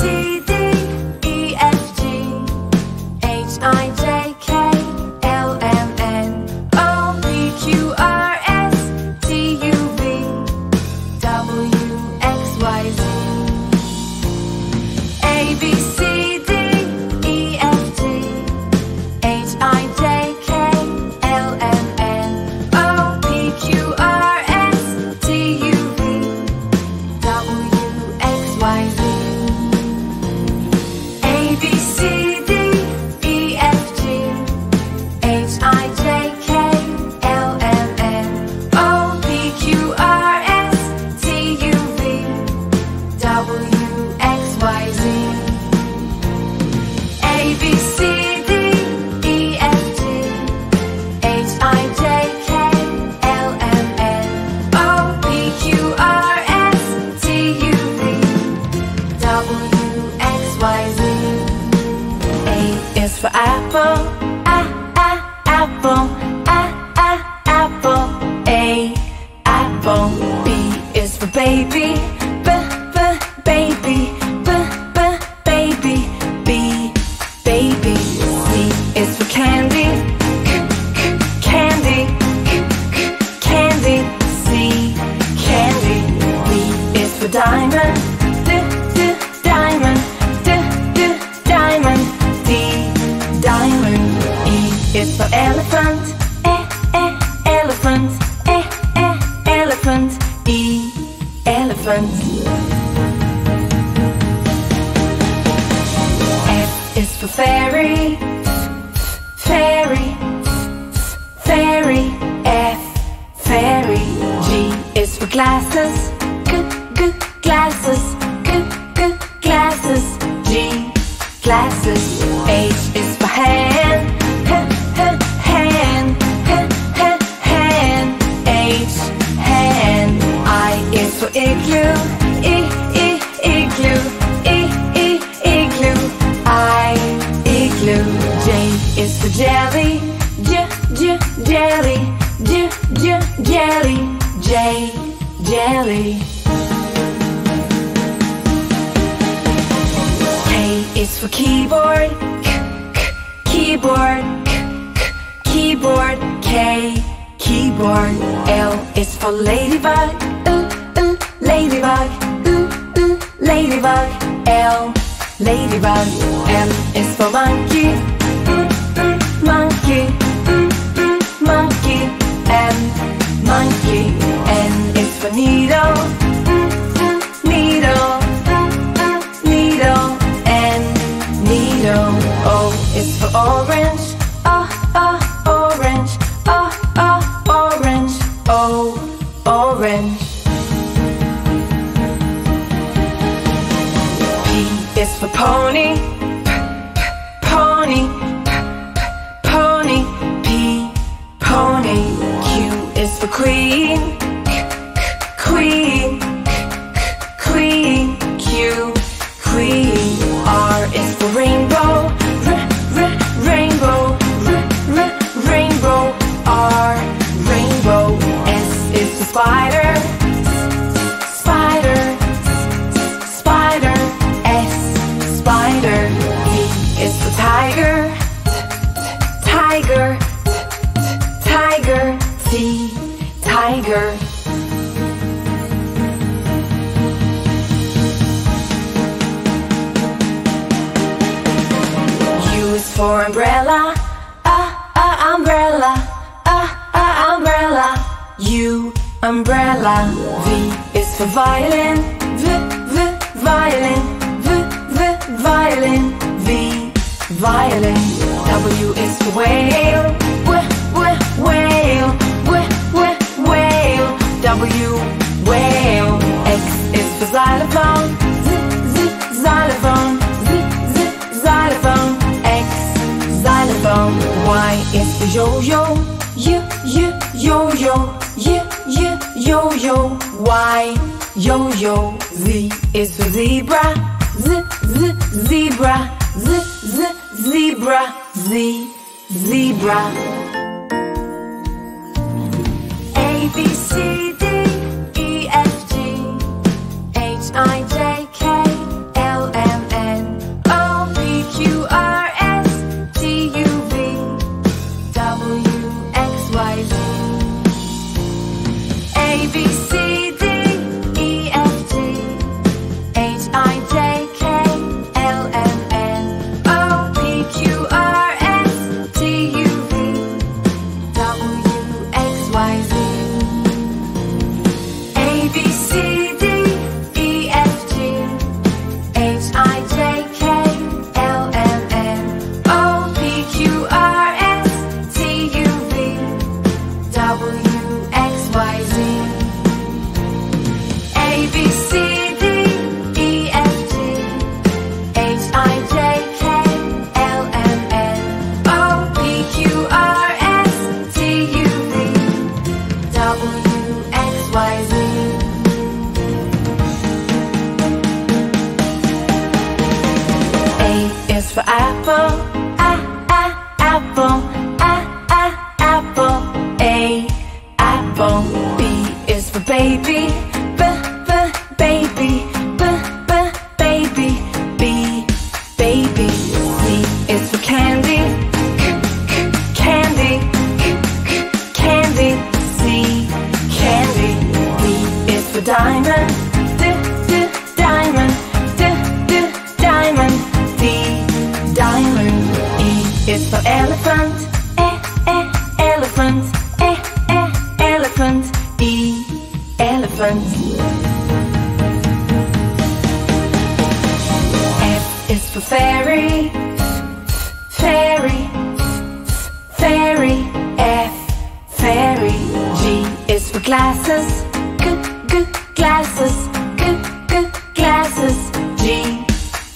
see diamond yellow. Ladybug, M is for monkey. Monkey, monkey, M. Monkey, N is for needle. Needle, needle, N. Needle, O is for orange. pony. Umbrella. V is for violin. V, V, violin. V, V, violin. V, violin. W is for whale. W, W, whale. W, W, whale. W, whale. X is for xylophone. Z, Z, xylophone. Z, Z, xylophone. X, xylophone. Y is for yo-yo. Y, Y, yo-yo. Yo, yo, Y, yo, yo. Z is for zebra. Z, z, zebra. Z, z, zebra. Z, zebra. A, B, C.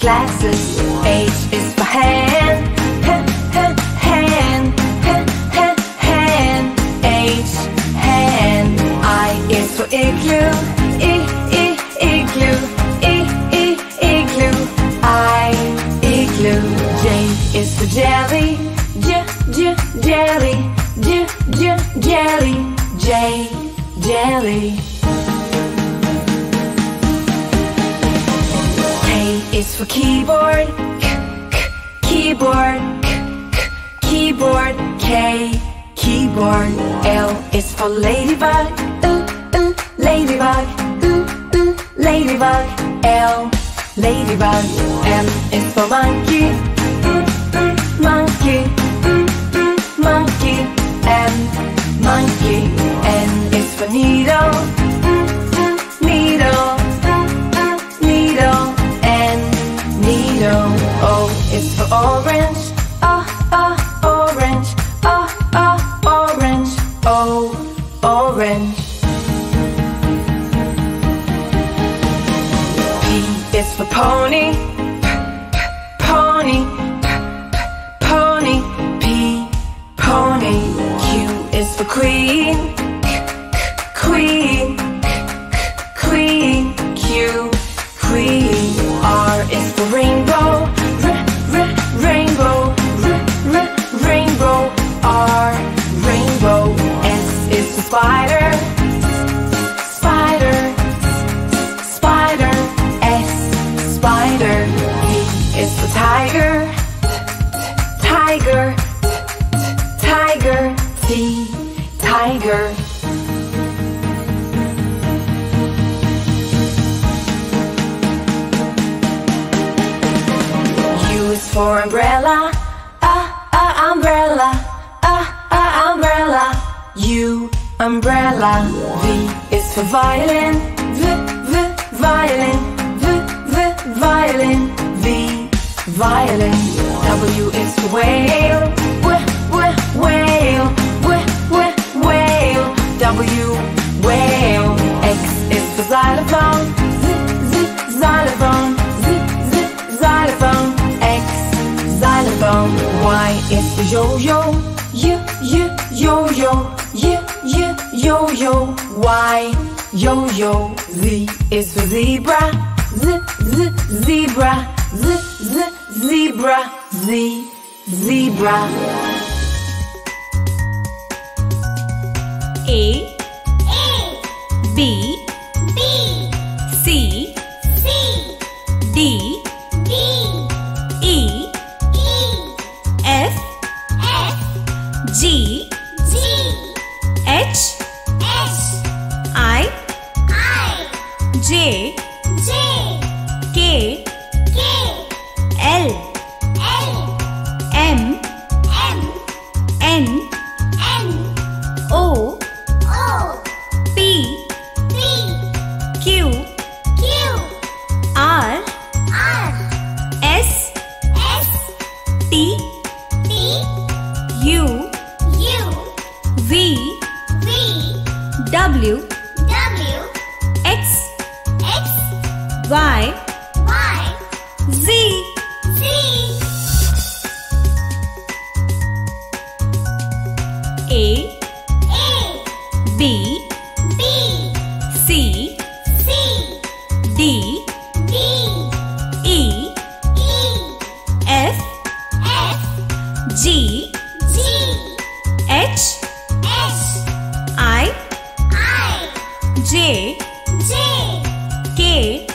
glasses. H is for hair. called Ladybug. Ooh, ooh, Ladybug. Ooh, ooh, Ladybug. L, Ladybug. M is for monkey. Ooh, ooh, monkey. Ooh, ooh, monkey. M, monkey. N is for needle. pony. Z, zebra. A, A. B, A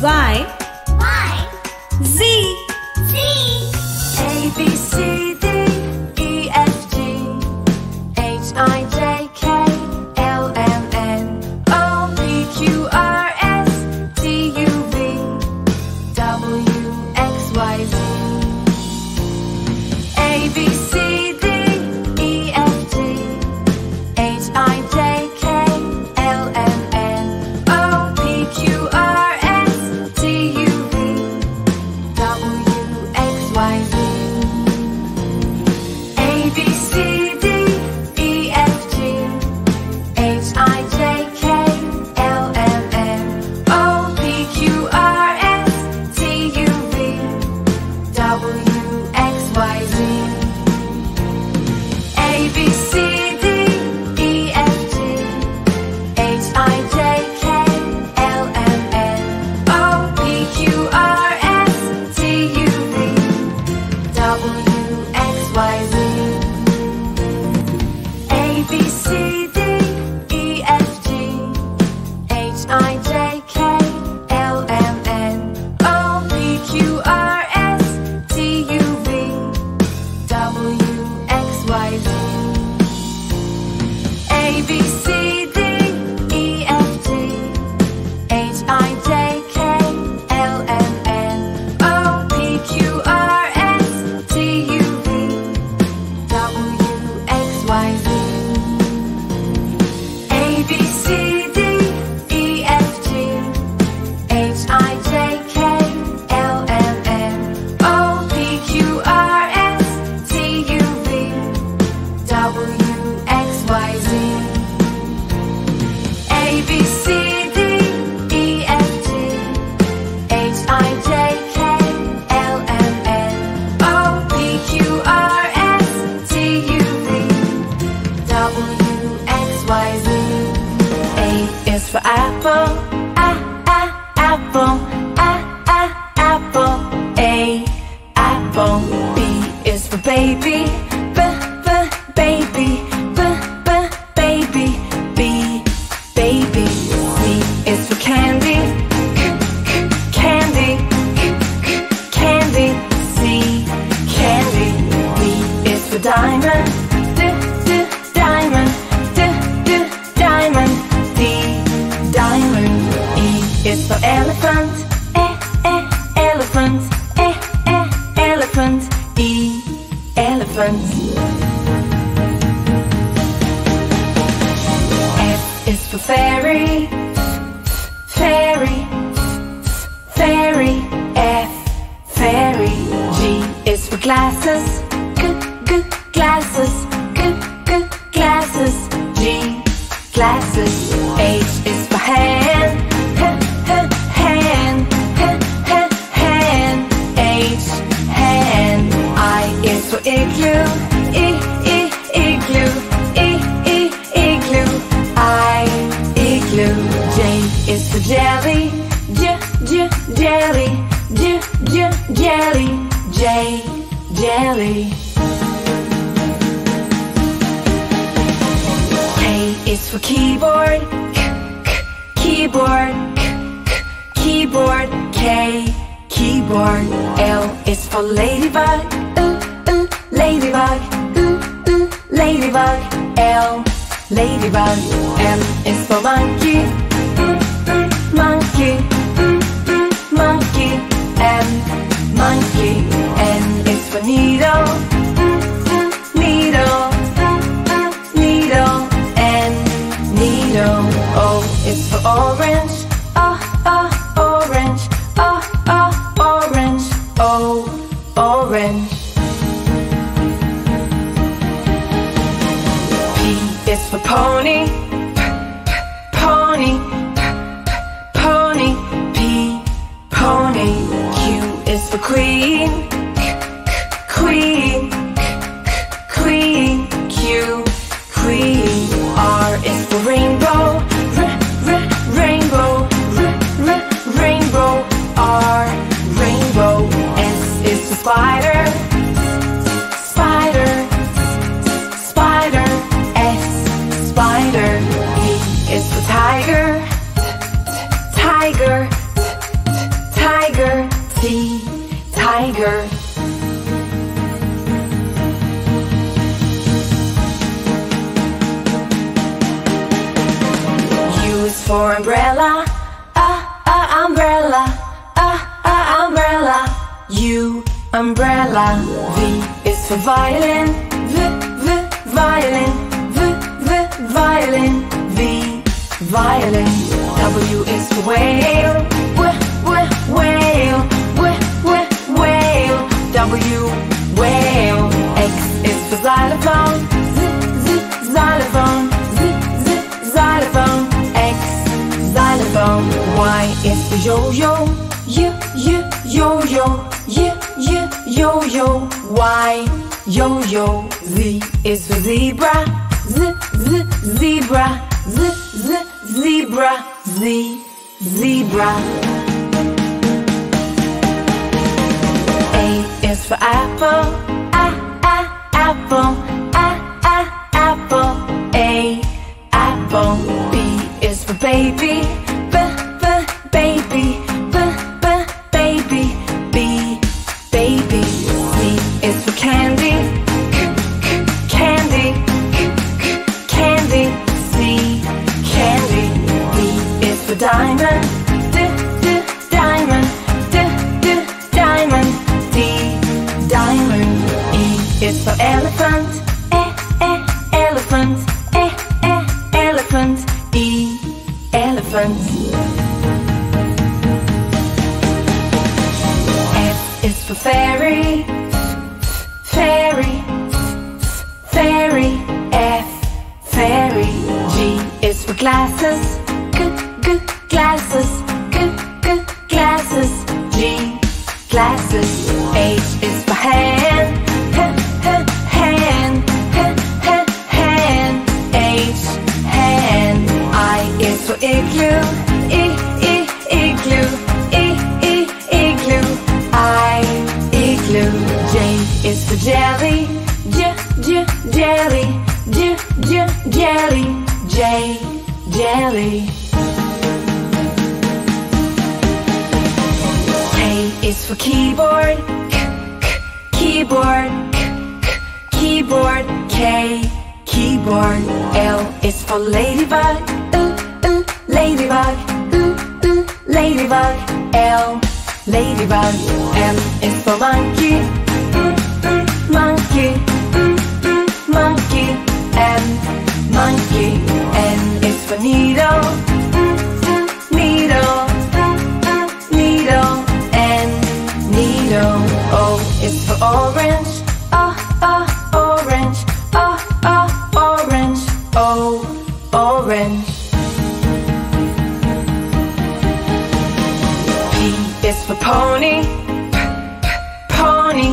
Bye. elephant, eh, eh, elephant, e, elephant. F is for fairy, fairy, fairy, F, fairy. G is for glasses, g, g, glasses. igloo, igloo, igloo, I, igloo. J is for jelly, J, J, jelly, J, J, jelly, J, jelly. K is for keyboard, K, K, keyboard, K, K, keyboard, K, keyboard. L is for ladybug ladybug, uh, uh, ladybug. L, ladybug. M is for monkey, monkey, monkey. M, monkey. N is for needle, needle, needle. N, needle. O is for orange, pony, pony, pony, P, pony. Q is for queen, is for yo-yo, y, y, yo-yo, y, y, yo-yo. Y, yo-yo. Z is for zebra, z, z, zebra, z, z, zebra, z, zebra. A is for apple, a, a, apple, a, a, apple, A, apple. B is for baby, elephant, e, e, elephant, e, e, elephant, E, elephant. F is for fairy, fairy, fairy, F, fairy. G is for glasses, g, g, glasses, g, g, glasses, G, glasses. H is for hand, igloo, I, I, igloo, I, I, igloo, I, igloo. J is for jelly, j, j, jelly, j, j, jelly, J, jelly. K is for keyboard, k, k, keyboard, k, k, keyboard, K, keyboard. L is for ladybug, uh, uh, ladybug, uh, uh, ladybug. L, ladybug. M is for monkey, mm, mm, monkey, mm, mm, monkey. M, monkey. N is for needle, mm, mm, needle, mm, mm, needle. N, needle. O is for orange, pony, pony,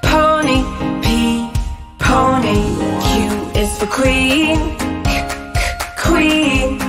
pony, P, pony. Q is for queen, queen,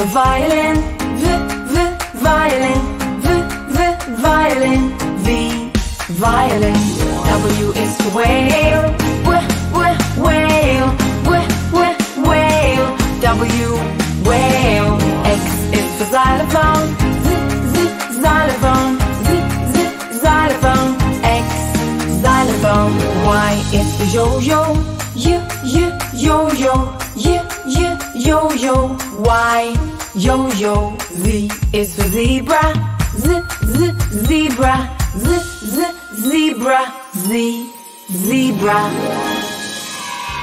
For violin. V, v, violin. V, v, violin. V, violin. W is for whale. W, w, whale. W, w, whale. W, whale. X is for xylophone. Z, z, xylophone. Z, z, xylophone. X, xylophone. Y is for yo-yo. Y, y, yo-yo. Y, y, yo-yo. Y, yo-yo. Z is for zebra. Z, z, zebra. Z, z, zebra. Z, zebra.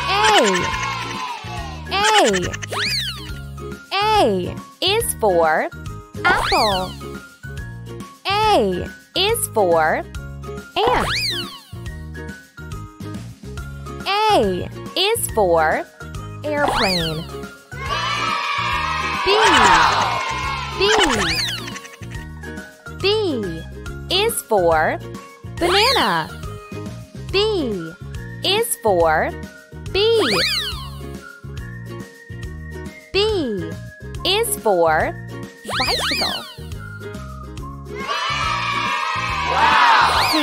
A. A. A is for apple. A is for ant. A is for airplane. B. B. B is for banana. B is for bee. B is for bicycle. C.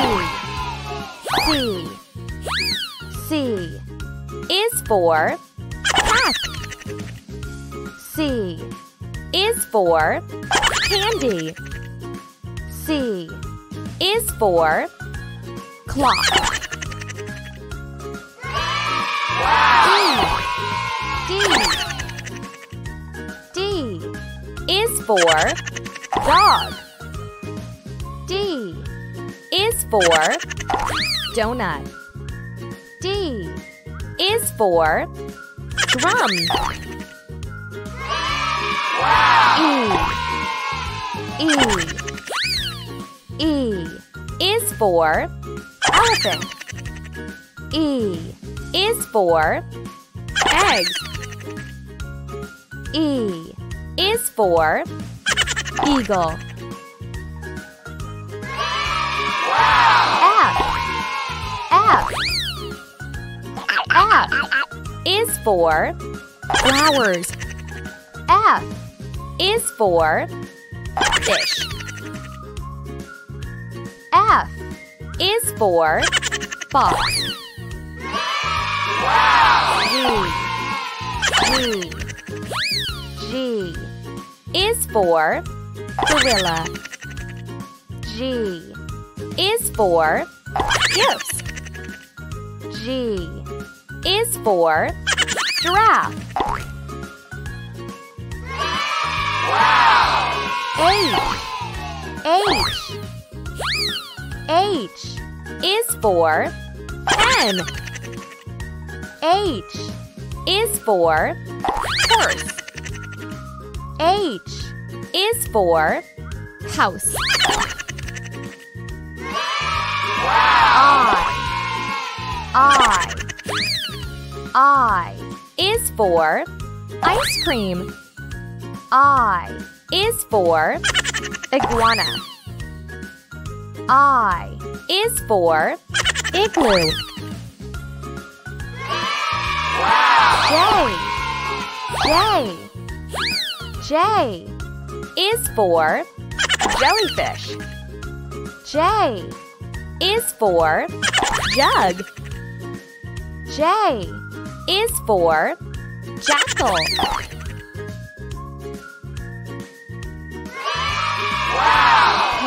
C. C is for cat. C is for candy. C is for clock. D. D. D is for dog. D is for donut. D is for drum. E. E. E is for elephant. E is for egg. E is for eagle. F. F. F is for flowers. F is for fish. F is for box. G. G. G is for gorilla. G is for gifts. G is for giraffe. H. H. H is for pen. H is for horse. H is for house. I. I. I is for ice cream. I is for iguana. I is for igloo. J. J. J is for jellyfish. J is for jug. J is for jackal. K.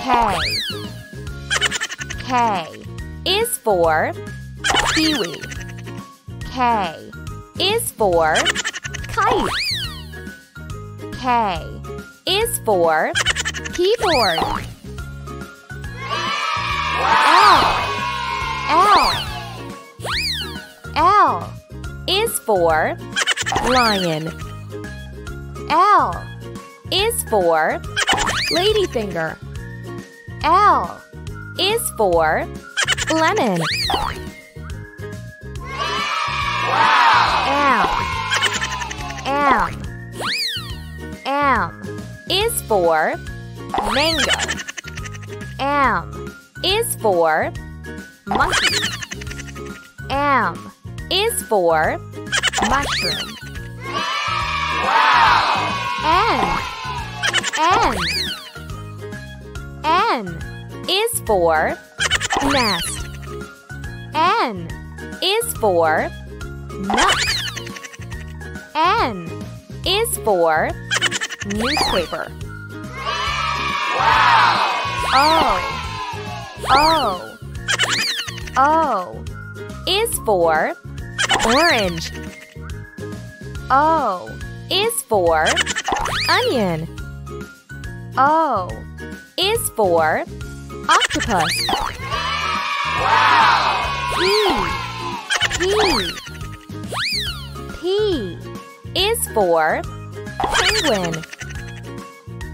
K. K is for kiwi. K is for kite. K is for keyboard. L. L. L is for lion. L is for ladyfinger. L is for lemon. M. M. M is for mango. M is for monkey. M is for mushroom. N N N is for nest. N is for nut. N is for newspaper. Wow! O O O is for orange. O is for onion. O is for octopus. P P P is for penguin.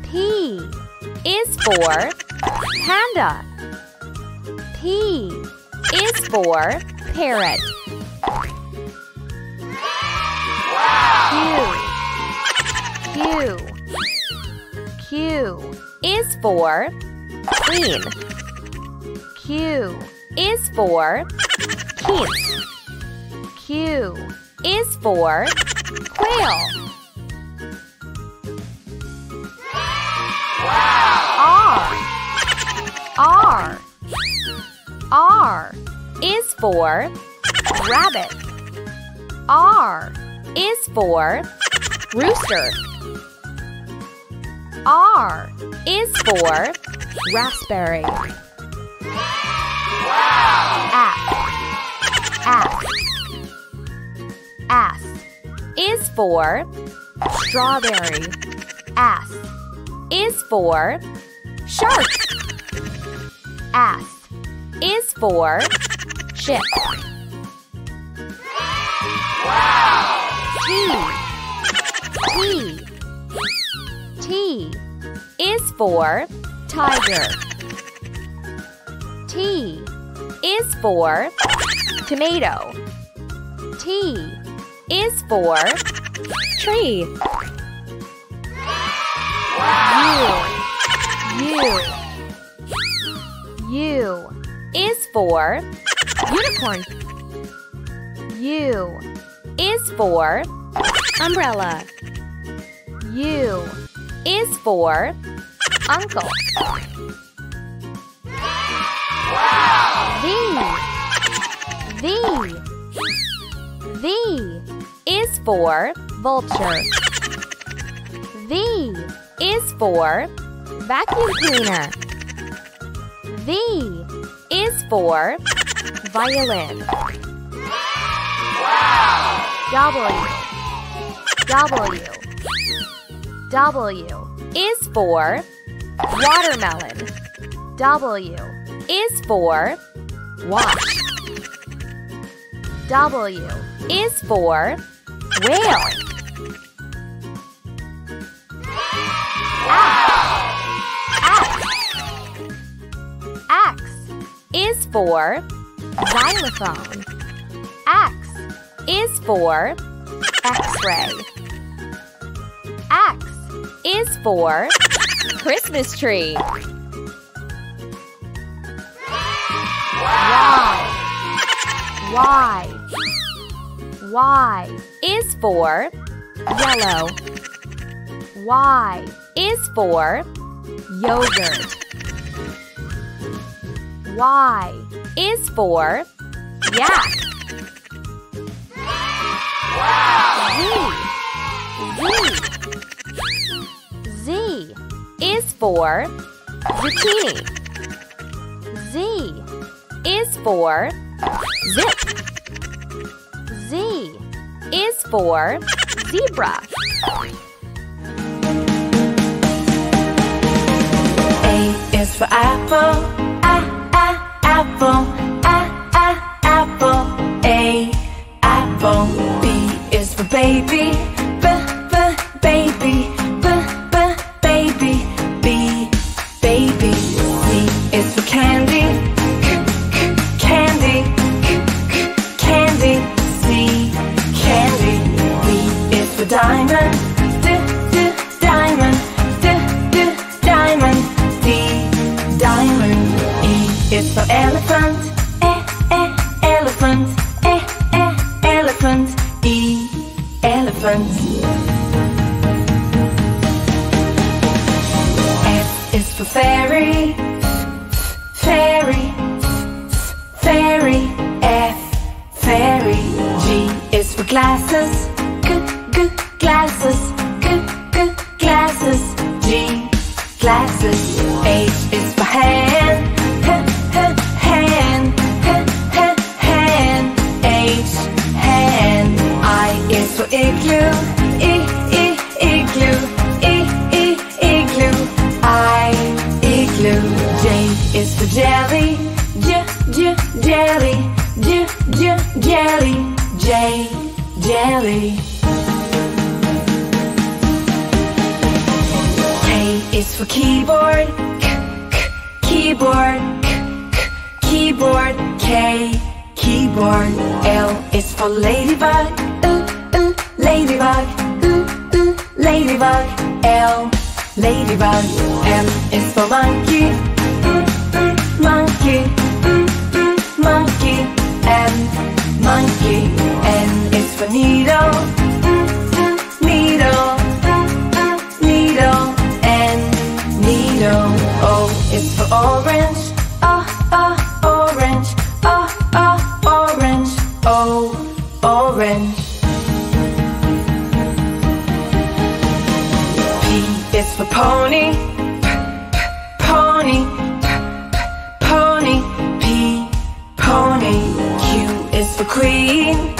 P is for panda. P is for parrot. Wow! Q Q Q is for queen. Q is for kids. Q is for quail. R R R is for rabbit. R is for rooster. R is for raspberry. Ass. Ass. Ass is for strawberry. Ass is for shark. Ass is for ship. T T T is for tiger. T is for tomato. T is for tree. U U U is for unicorn. U is for umbrella. U is for uncle. V V V is for vulture. V is for vacuum cleaner. V is for violin. Wow. W W W is for watermelon. W is for wash. W is for whale. X is for xylophone. X is for X-ray. X is for Christmas tree. Y. Y. Y is for yellow. Y is for yogurt. Y is for yak. Z. Z. Z is for zucchini. Z is for zip. Z is for zebra. A is for apple. A, a, apple. A, a, apple. A, apple. B is for baby. Fairy. Fairy. Fairy. F, fairy. G is for glasses. G, g, glasses. G, g, glasses. G, glasses. H is for hand. H, h, hand. H, h, hand. H, hand. I is for igloo. I, I, jelly. J, j, jelly. J, j, jelly. J, jelly. K is for keyboard. K, k, keyboard. K, k, keyboard. K, keyboard. L is for ladybug. Uh, uh, ladybug. Uh, uh, ladybug. L, ladybug. M is for monkey. Monkey. Mm, mm, monkey. M, monkey. N is for needle. Needle. Needle. N, needle. O is for orange. Oh, oh, orange. Oh, oh, orange. O, orange. P is for pony. Is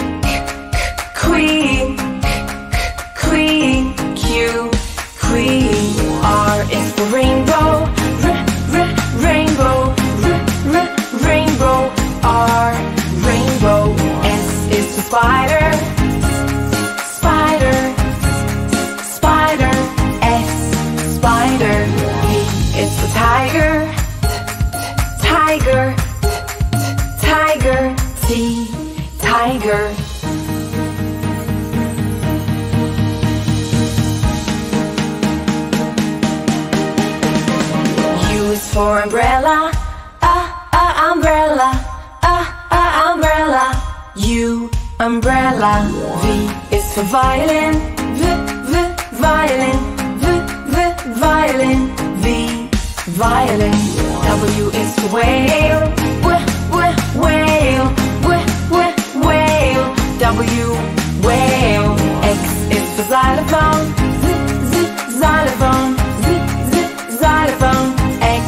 violin. V, v, violin. V, v, violin. V, violin. W is for whale. W, w, whale. W, w, whale. W, whale. X is for xylophone. Z, z, xylophone. Z, z, xylophone. X,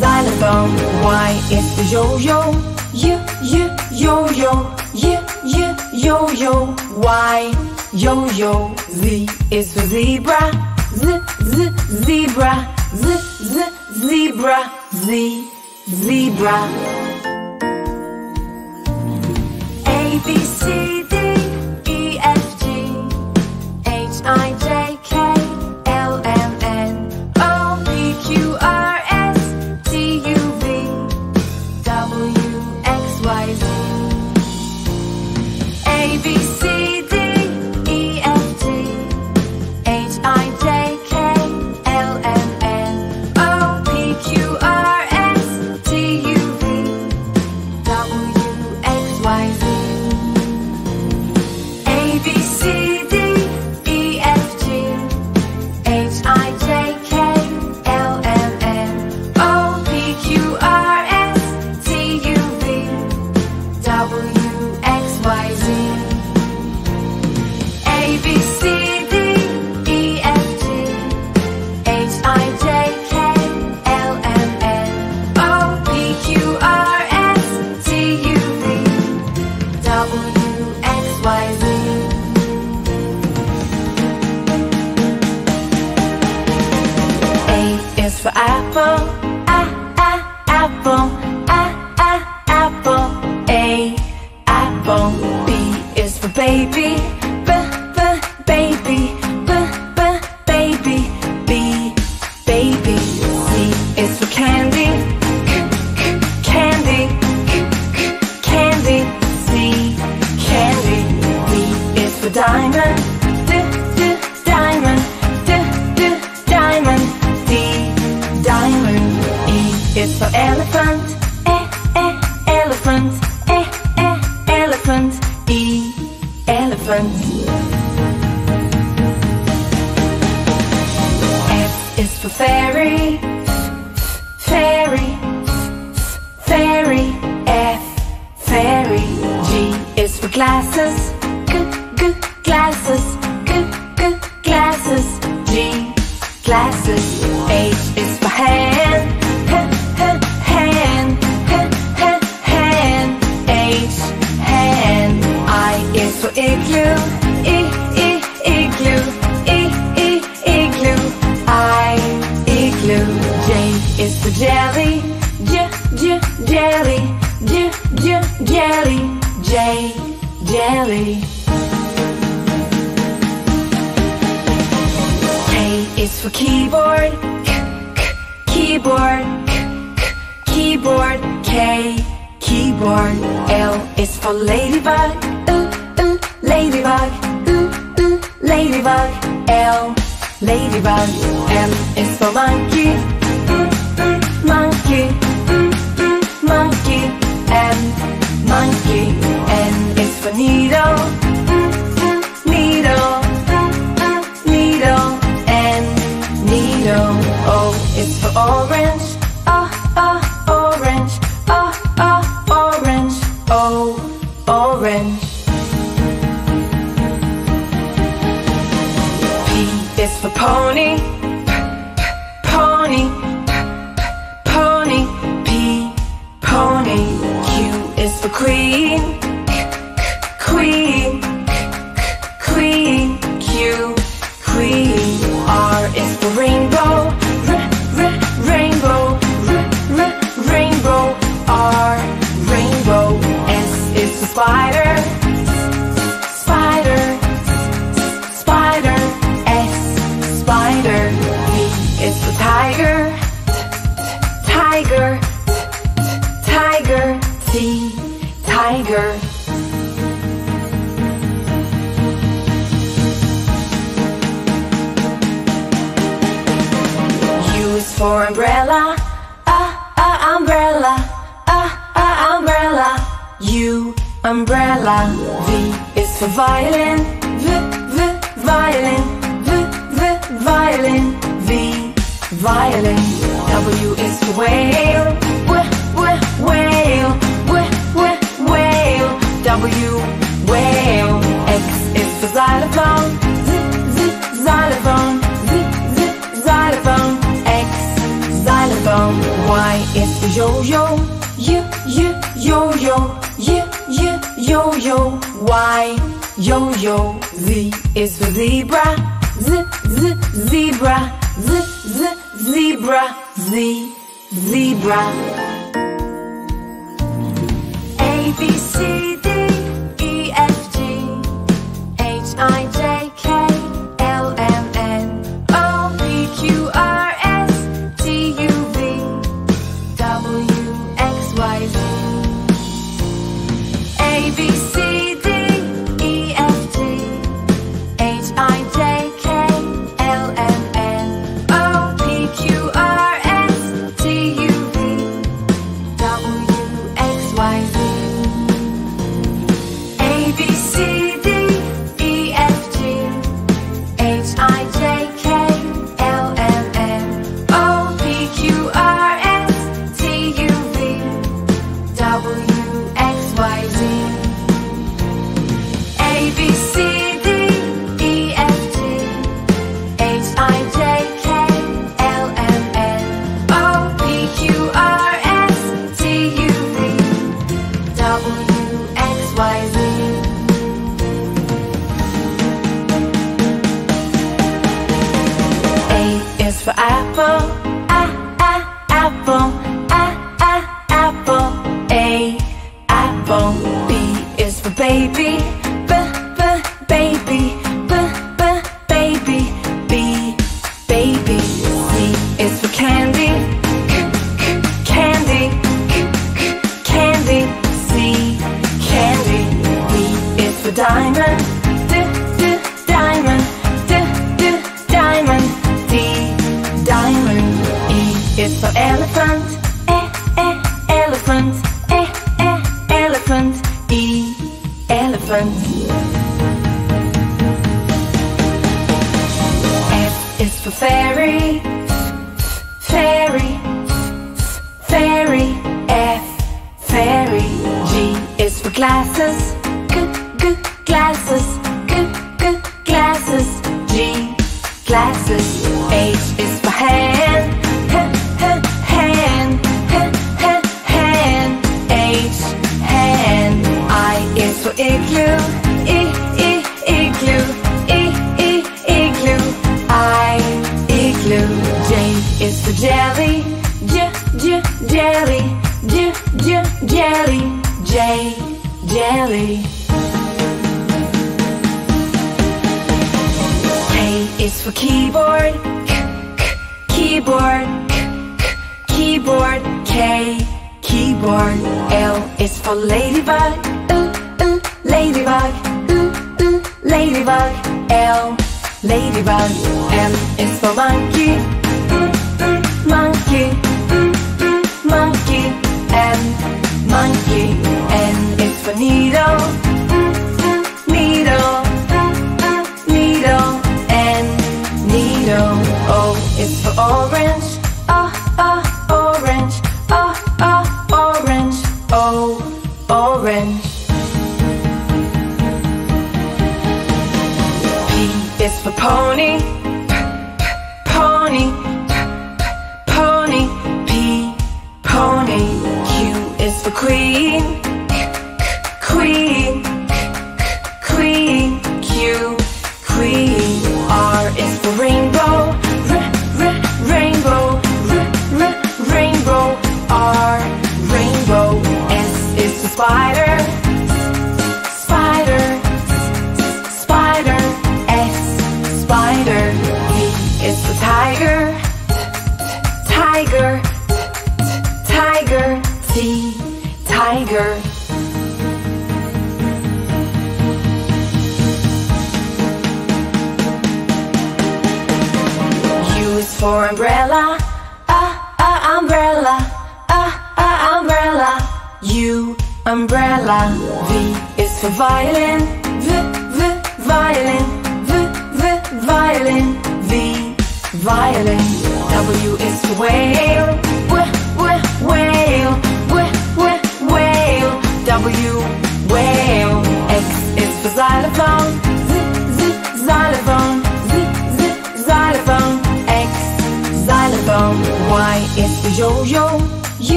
xylophone. Y is for yo-yo. Y, y, yo-yo. Y, y, yo-yo. Y, yo-yo. Z is for zebra. Z, z, zebra. Z, z, zebra. Z, zebra. Diamond. violin. W is for whale, whale, whale. W whale. X is for xylophone, z z xylophone, z z xylophone. X xylophone. Y is for yo yo, y y yo yo, y y yo yo. Y yo yo. Z is for zebra, z z zebra. Zebra, Z, zebra. A, B, C, D.